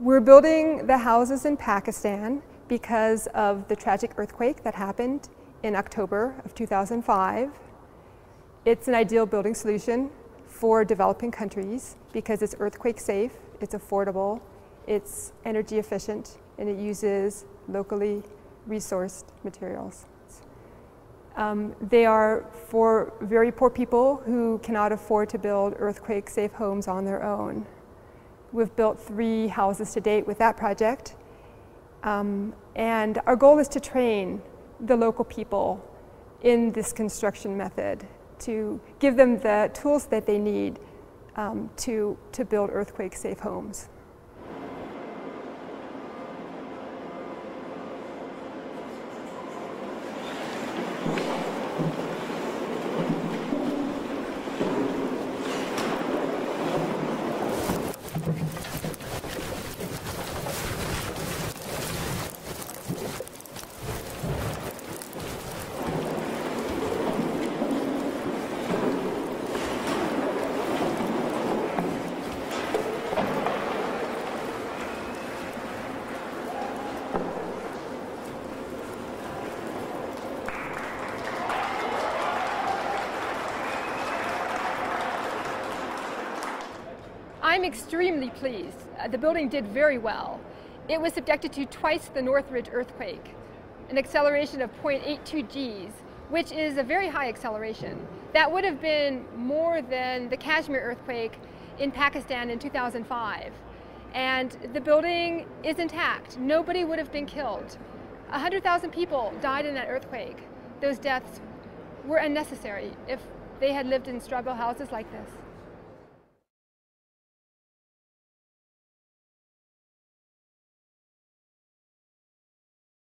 We're building the houses in Pakistan because of the tragic earthquake that happened in October of 2005. It's an ideal building solution for developing countries because it's earthquake safe, it's affordable, it's energy efficient, and it uses locally resourced materials. Um, they are for very poor people who cannot afford to build earthquake safe homes on their own. We've built three houses to date with that project. Um, and our goal is to train the local people in this construction method to give them the tools that they need um, to, to build earthquake safe homes. I'm extremely pleased. Uh, the building did very well. It was subjected to twice the Northridge earthquake, an acceleration of 0.82 Gs, which is a very high acceleration. That would have been more than the Kashmir earthquake in Pakistan in 2005. And the building is intact. Nobody would have been killed. 100,000 people died in that earthquake. Those deaths were unnecessary if they had lived in straw houses like this.